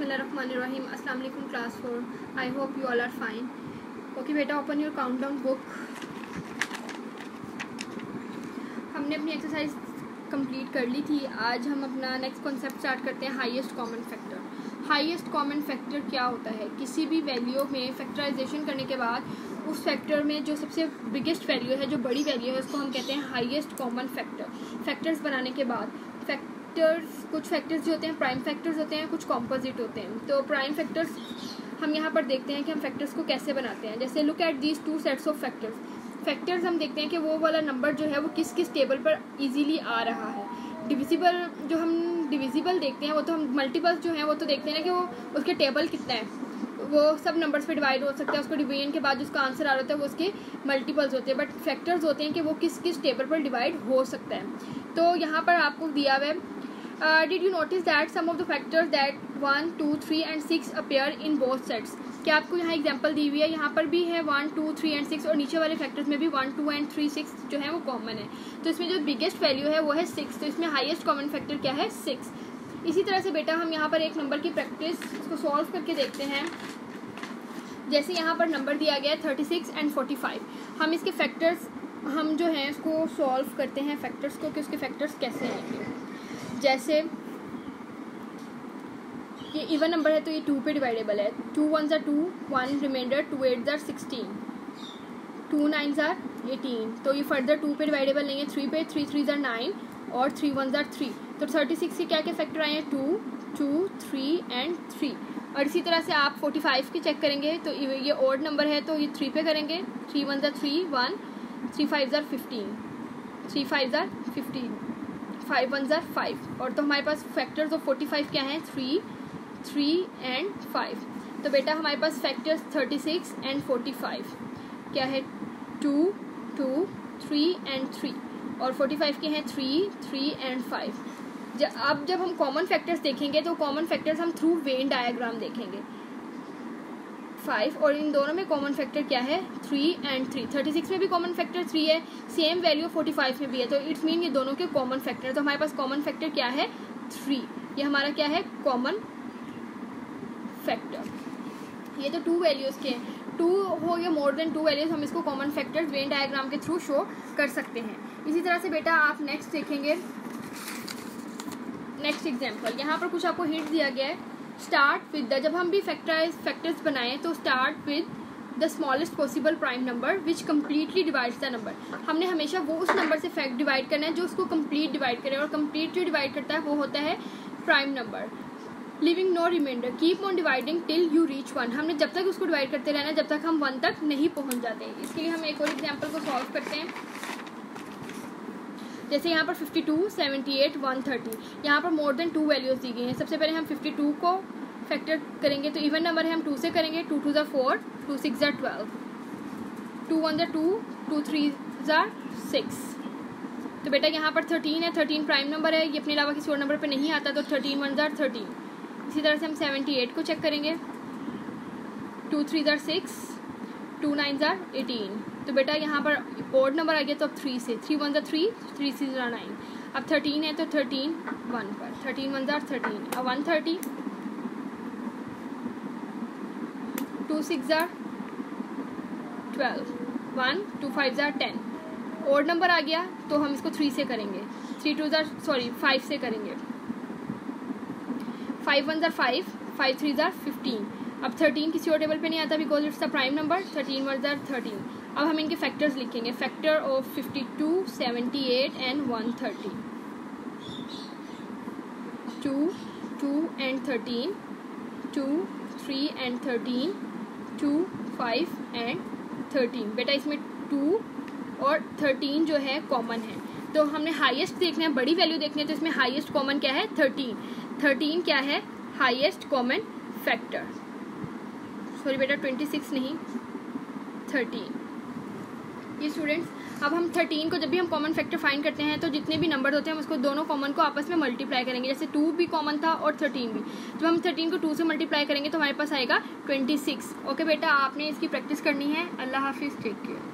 Bismillahirrahmanirrahim. Assalamu alaikum class 4. I hope you all are fine. Okay, बेटा, open your countdown book. हमने अपनी exercise complete कर ली थी आज हम अपना नेक्स्ट कॉन्सेप्ट स्टार्ट करते हैं highest common factor highest common factor क्या होता है किसी भी वैल्यू में फैक्टराइजेशन करने के बाद, उस फैक्टर में जो सबसे बिगेस्ट वैल्यू है, जो बड़ी वैल्यू है, उसको हम कहते हैं हाईएस्ट कॉमन फैक्टर फैक्टर्स बनाने के बाद फैक्टर्स कुछ फैक्टर्स जो होते हैं प्राइम फैक्टर्स होते हैं, कुछ कॉम्पोजिट होते हैं। तो प्राइम फैक्टर्स हम यहाँ पर देखते हैं कि हम फैक्टर्स को कैसे बनाते हैं। जैसे look at these two sets of factors factors हम देखते हैं कि वो वाला नंबर जो है, वो किस किस टेबल पर इजीली आ रहा है। डिविजिबल जो हम डिविजिबल देखते हैं, वो तो हम मल्टीपल्स जो हैं, वो तो देखते हैं ना कि वो, उसके टेबल कितना है। वो सब नंबर्स पे डिवाइड हो सकता है, उसको डिवीज़न के बाद जिसका आंसर आ रहा होता है, वो उसके मल्टीपल्स होते हैं। बट फैक्टर्स होते हैं कि वो किस किस टेबल पर डिवाइड हो सकता है। तो यहाँ पर आपको दिया हुआ है did you notice that some of the factors that one two three and six appear in both sets क्या आपको यहाँ एग्ज़ाम्पल दी हुई है? यहाँ पर भी है one two three and six और नीचे वाले फैक्टर्स में भी one two and three six जो है वो कॉमन है। तो इसमें जो बिगेस्ट वैल्यू है वो है सिक्स तो इसमें हाइएस्ट कॉमन फैक्टर क्या है? सिक्स इसी तरह से बेटा हम यहाँ पर एक नंबर की प्रैक्टिस इसको सॉल्व करके देखते हैं। जैसे यहाँ पर नंबर दिया गया है thirty six and forty five हम इसके फैक्टर्स हम जो हैं इसको सॉल्व करते हैं फैक्टर्स को कि उसके फैक्टर्स कैसे आएँगे जैसे ये इवन नंबर है तो ये टू पे डिवाइडेबल है। टू वन ज़ार two one remainder two eight ज़ार सिक्सटीन टू नाइन ज़ार एटीन तो ये फर्दर टू पे डिवाइडेबल नहीं है थ्री पे थ्री थ्री ज़ार नाइन और थ्री वन ज़ार थ्री तो थर्टी सिक्स के क्या क्या फैक्टर आए हैं? Two two three and three और इसी तरह से आप फोर्टी फाइव की चेक करेंगे तो ये ओड नंबर है तो ये थ्री पे करेंगे। थ्री वन ज़ार थ्री वन थ्री फाइव ज़ार फिफ्टीन थ्री फाइव ज़ार फिफ्टीन फाइव वन ज़ार फाइव और तो हमारे पास फैक्टर्स ऑफ़ फोर्टी फाइव क्या हैं? थ्री थ्री एंड फाइव तो बेटा हमारे पास factors thirty six and forty five क्या है? Two two three and three और फोर्टी फाइव के हैं? थ्री थ्री एंड फाइव अब जब हम कॉमन फैक्टर्स देखेंगे तो कॉमन फैक्टर्स हम थ्रू वेन डायग्राम देखेंगे. फाइव और इन दोनों में कॉमन फैक्टर क्या है? Three and three thirty six में भी कॉमन फैक्टर थ्री है. सेम वैल्यू फोर्टी फाइव में भी है. तो इट्स मीन ये दोनों के कॉमन फैक्टर तो हमारे पास कॉमन फैक्टर क्या है? थ्री ये हमारा क्या है? कॉमन फैक्टर ये तो टू वैल्यूज़ के टू हो या मोर देन टू वैल्यूज़ हम इसको कॉमन फैक्टर वेन डायग्राम के थ्रू शो कर सकते हैं. इसी तरह से बेटा आप नेक्स्ट देखेंगे. नेक्स्ट एग्ज़ाम्पल यहाँ पर कुछ आपको हिंट दिया गया है. स्टार्ट विद द जब हम भी फैक्टराइज फैक्टर्स बनाएँ तो start with the smallest possible prime number which completely divides the number हमने हमेशा वो उस नंबर से फैक्ट डिवाइड करना है, जो उसको कंप्लीट डिवाइड करे, और कंप्लीट जो डिवाइड करता है, वो होता है prime number leaving no remainder keep on dividing till you reach one हमने जब तक उसको डिवाइड करते रहना जब तक हम वन तक नहीं पहुँच जाते इसके लिए हम एक और एग्ज़ाम्पल को सॉल्व करते हैं। जैसे यहाँ पर 52, 78, 130 यहाँ पर मोर देन टू वैल्यूज़ दी गई हैं। सबसे पहले हम 52 को फैक्टर करेंगे तो इवन नंबर है हम टू से करेंगे। टू टू ज़ार फोर टू सिक्स ज़ार ट्वेल्व टू वन ज़ार टू टू थ्री ज़ार सिक्स तो बेटा यहाँ पर थर्टीन है थर्टीन प्राइम नंबर है। ये अपने अलावा किसी और नंबर पर नहीं आता तो थर्टीन वन ज़ार थर्टीन इसी तरह से हम सेवेंटी एट को चेक करेंगे। टू थ्री ज़ार सिक्स टू नाइन ज़ार एटीन तो बेटा यहाँ पर ओड नंबर आ गया तो अब थ्री से थ्री वन ज़ार थ्री थ्री सिक्स ज़ार नाइन अब थर्टीन है तो थर्टीन वन पर. थर्टीन वन ज़ार थर्टीन अब वन थर्टी टू सिक्स ज़ार ट्वेल्व वन टू फाइव ज़ार टेन ओड नंबर आ गया तो हम इसको थ्री से करेंगे. थ्री टू ज़ार सॉरी फाइव से करेंगे. फाइव वन ज़ार फाइव फाइव थ्री ज़ार फिफ्टीन अब थर्टीन किसी और टेबल पे नहीं आता because it's the prime number thirteen one tsar thirteen अब हम इनके फैक्टर्स लिखेंगे. Factor of fifty two seventy eight and one thirty two two and thirteen two three and thirteen two five and thirteen बेटा, इसमें to और thirteen जो है common है. तो हमने हाईएस्ट देखना है, बड़ी वैल्यू देखनी है तो इसमें हाईएस्ट कॉमन क्या है? थर्टीन थर्टीन क्या है? हाईएस्ट कॉमन फैक्टर सॉरी बेटा ट्वेंटी सिक्स नहीं थर्टीन ये स्टूडेंट्स अब हम थर्टीन को जब भी हम कॉमन फैक्टर फाइंड करते हैं तो जितने भी नंबर होते हैं, हम उसको दोनों कॉमन को आपस में मल्टीप्लाई करेंगे। जैसे टू भी कॉमन था और थर्टीन भी। जब हम थर्टीन को टू से मल्टीप्लाई करेंगे तो हमारे पास आएगा ट्वेंटी सिक्स ओके बेटा, आपने इसकी प्रैक्टिस करनी है। अल्लाह हाफिज़ टेक केयर